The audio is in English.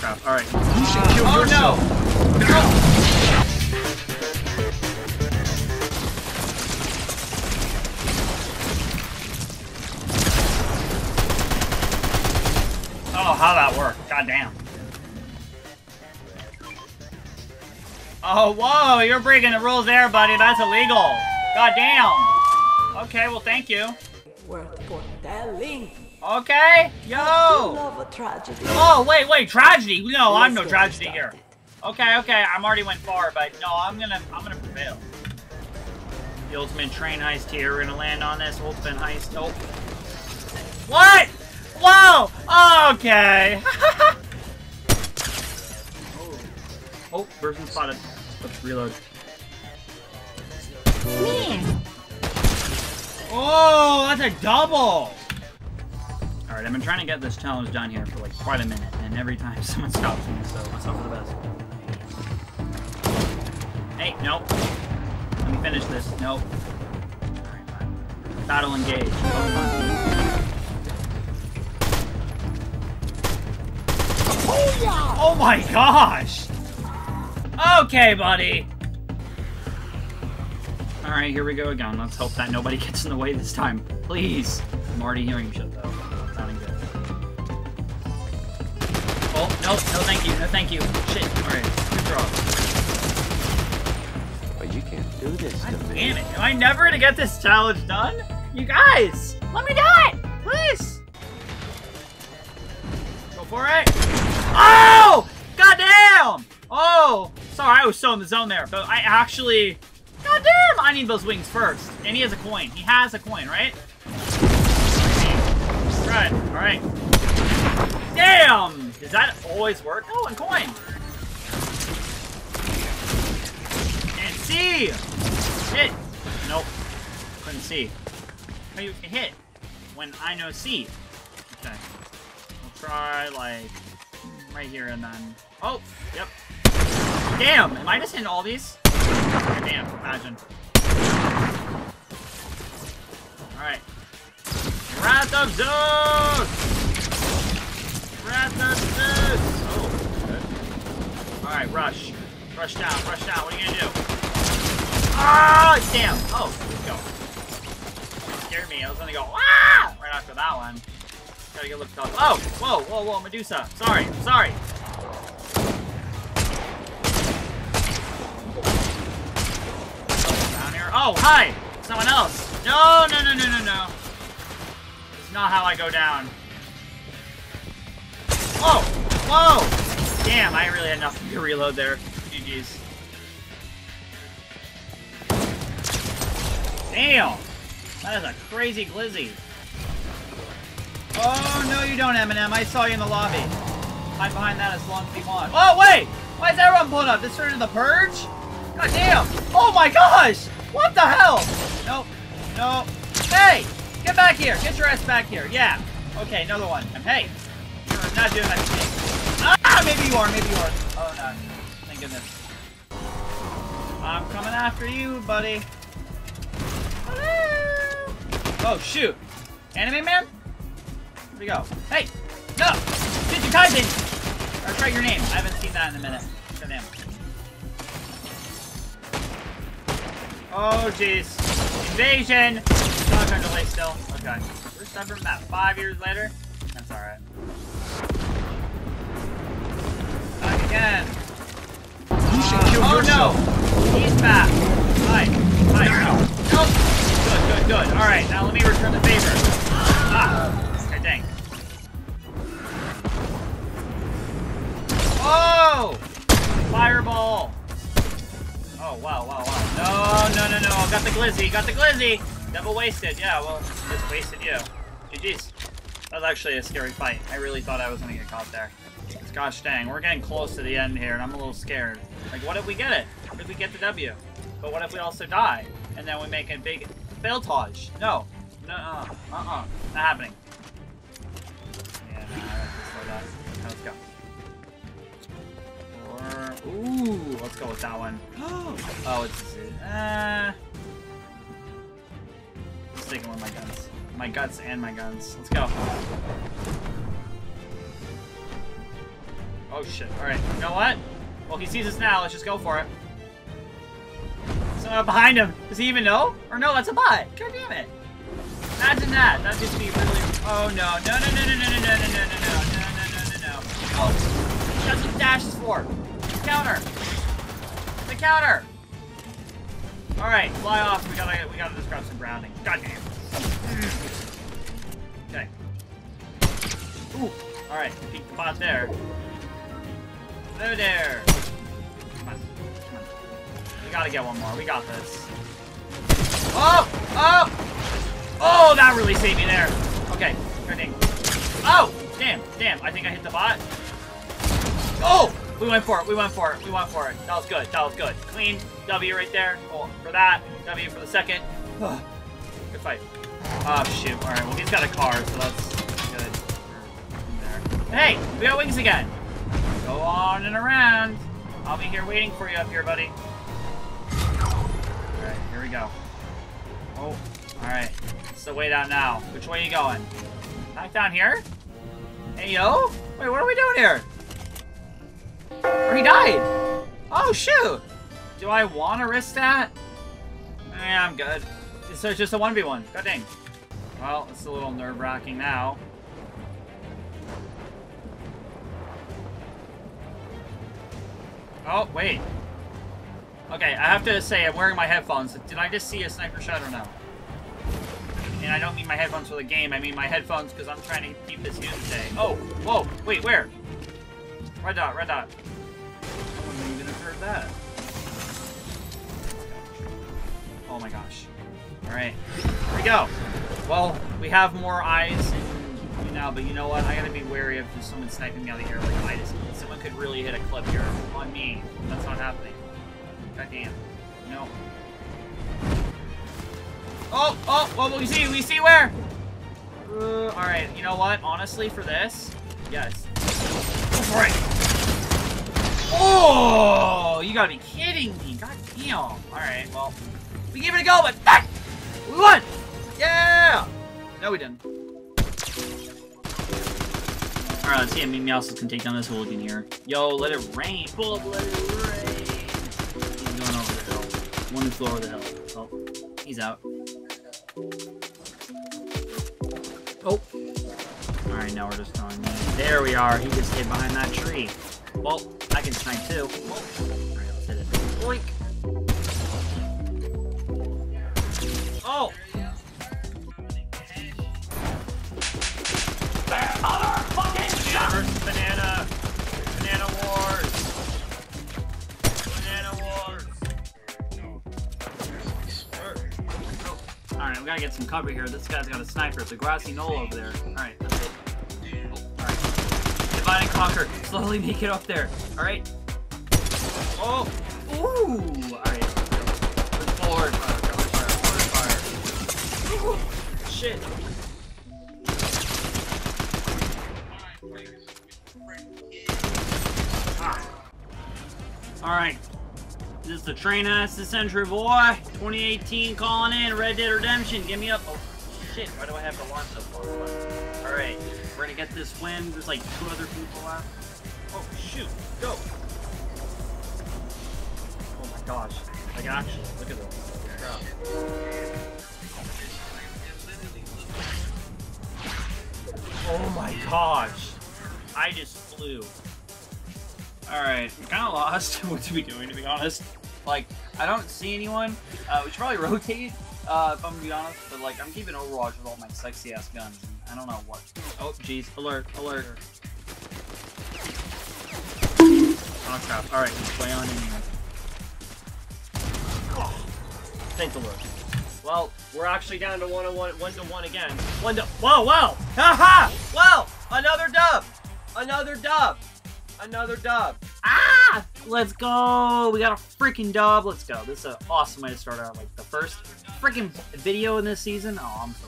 crap. Alright. You should kill Oh yourself. no! Oh, how that work? God damn. Oh, whoa, you're breaking the rules there, buddy. That's illegal. God damn. Okay, well, thank you. Worth for telling. Okay, yo. Love a tragedy. Oh, wait, wait, tragedy. No, I'm no tragedy here. Okay, okay, I'm already went far, but no, I'm gonna, I'm gonna prevail. The ultimate train heist here. We're gonna land on this ultimate heist. Oh. What? Whoa! Okay. oh. oh, person spotted. Let's reload. Me. Oh, that's a double! I've been trying to get this challenge done here for like quite a minute, and every time someone stops me, so let's hope for the best. Hey, nope. Let me finish this. Nope. Battle engage. Oh, oh my gosh! Okay, buddy. Alright, here we go again. Let's hope that nobody gets in the way this time. Please. I'm already hearing shit, though. Thank you, no thank you. Shit, alright, good draw. But you can't do this to me. Damn it, am I never gonna get this challenge done? You guys, let me do it, please. Go for it. Oh, goddamn. Oh, sorry, I was so in the zone there, but I actually... God damn! I need those wings first. And he has a coin. He has a coin, right? Right, all right. Damn! Does that always work? Oh, and coin. And C. Hit. Nope. Couldn't see. How you hit when I know C? Okay. We'll try like right here and then. Oh, yep. Damn! Am I just hitting all these? Damn! Imagine. All right. Wrath of Zeus! Oh, good. All right, rush. Rush down. Rush down. What are you gonna do? Ah! Damn! Oh, let's go. Scared me. I was gonna go ah! Right after that one. Gotta get looked up. Oh! Whoa! Whoa! Whoa! Medusa. Sorry. Sorry. Down here. Oh, hi! Someone else. No! No! No! No! No! No! It's not how I go down. Whoa! Whoa! Damn! I really had nothing to reload there. GG's. Damn! That is a crazy glizzy. Oh, no you don't, Eminem. I saw you in the lobby. Hide behind that as long as you want. Oh, wait! Why is everyone pulling up? This turned into the Purge? God damn! Oh my gosh! What the hell? Nope. Nope. Hey! Get back here! Get your ass back here. Yeah. Okay, another one. Hey! Not doing that me. Ah! Maybe you are, maybe you are. Oh, no. Thank goodness. I'm coming after you, buddy. Hello. Oh, shoot. Anime Man? Here we go? Hey! No! Kaisen! Or try your name. I haven't seen that in a minute. Goddamn. Oh, jeez. Invasion! Not trying to lay still. Okay. First from that five years later? That's alright. Back. Hi. Hi. Nope. Good, good, good. Alright, now let me return the favor. Ah! Okay, dang. Oh! Fireball! Oh, wow, wow, wow. No, no, no, no. Got the glizzy, got the glizzy! Double wasted. Yeah, well, just wasted you. GG's. That was actually a scary fight. I really thought I was gonna get caught there. Gosh dang, we're getting close to the end here, and I'm a little scared. Like, what if we get it? What if we get the W? But what if we also die? And then we make a big failtage? No. No, uh, uh-uh. Not happening. Yeah, nah, to that. Let's go. Or, ooh, let's go with that one. Oh, it's, uh... Sticking with my guns. My guts and my guns. Let's go. Oh shit. Alright, you know what? Well, he sees us now. Let's just go for it. Someone behind him. Does he even know? Or no, that's a bot. God damn it. Imagine that. That'd just be really. Oh no. No, no, no, no, no, no, no, no, no, no, no, no, no, no, no. No. Oh. That's what dash is for. Counter. The counter. Alright, fly off. We gotta we gotta grab some grounding. God damn. Okay. Ooh. Alright, peek the bot there. Hello there. Come on. Come on. We gotta get one more. We got this. Oh! Oh! Oh, that really saved me there. Okay, good. Oh! Damn, damn. I think I hit the bot. Oh! We went for it. We went for it. We went for it. That was good. That was good. Clean. W right there. Oh, for that. W for the second. good fight. Oh, shoot. Alright, well, he's got a car, so that's good. Hey! We got wings again! Go on and around. I'll be here waiting for you up here, buddy. Alright, here we go. Oh, alright. It's the way down now. Which way are you going? Back down here? Hey, yo? Wait, what are we doing here? Or he died! Oh, shoot! Do I want to risk that? Yeah, I'm good. So it's just a 1v1. God dang. Well, it's a little nerve-wracking now. Oh, wait. Okay, I have to say, I'm wearing my headphones. Did I just see a sniper shot or no? And I don't mean my headphones for the game, I mean my headphones because I'm trying to keep this in today. Oh, whoa, wait, where? Red dot, red dot. I wouldn't even have heard that. Oh my gosh. Alright, here we go. Well, we have more eyes in you now, but you know what? I gotta be wary of just someone sniping me out of here like I just Someone could really hit a clip here on me. That's not happening. God damn. No. Oh, oh, well, we see, we see where? Uh, alright, you know what? Honestly, for this, yes. Go for it. Oh, you gotta be kidding me. God damn. Alright, well, we gave it a go, but No, we didn't. Alright, let's see many Meowscles can take down this hooligan here. Yo, let it rain. Pull up, let it rain. He's going over the hill. One flew over the hill. Oh, he's out. Oh. Alright, now we're just going. There we are. He just hid behind that tree. Well, I can snipe too. Alright, let's hit it. Boink. Gotta get some cover here. This guy's got a sniper. It's a grassy knoll over there. Alright, that's it. Alright. Divide and conquer. Slowly make it up there. Alright. Oh! Ooh! Alright. Forward. Fire, fire, fire, fire. Shit. Is the train ass the century, boy. 2018 calling in. Red Dead Redemption. Give me up. Oh, shit. Why do I have to launch so far? Alright. We're gonna get this win. There's like two other people left. Oh, shoot. Go. Oh my gosh. Like, actually, look at this. Oh my gosh. I just flew. Alright, I'm kind of lost what to be doing, to be honest. Like, I don't see anyone. Uh, we should probably rotate, uh, if I'm gonna be honest. But, like, I'm keeping Overwatch with all my sexy-ass guns. And I don't know what. Oh, jeez. Alert, alert. Oh, crap. Alright, let's play on in here. Thank the Lord. Well, we're actually down to one on one, one to one again. One to. Whoa, whoa! Haha! Wow! Another dub! Another dub! Another dub. Let's go! We got a freaking dub. Let's go. This is an awesome way to start out. Like the first freaking video in this season. Oh, I'm so.